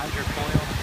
hydrofoil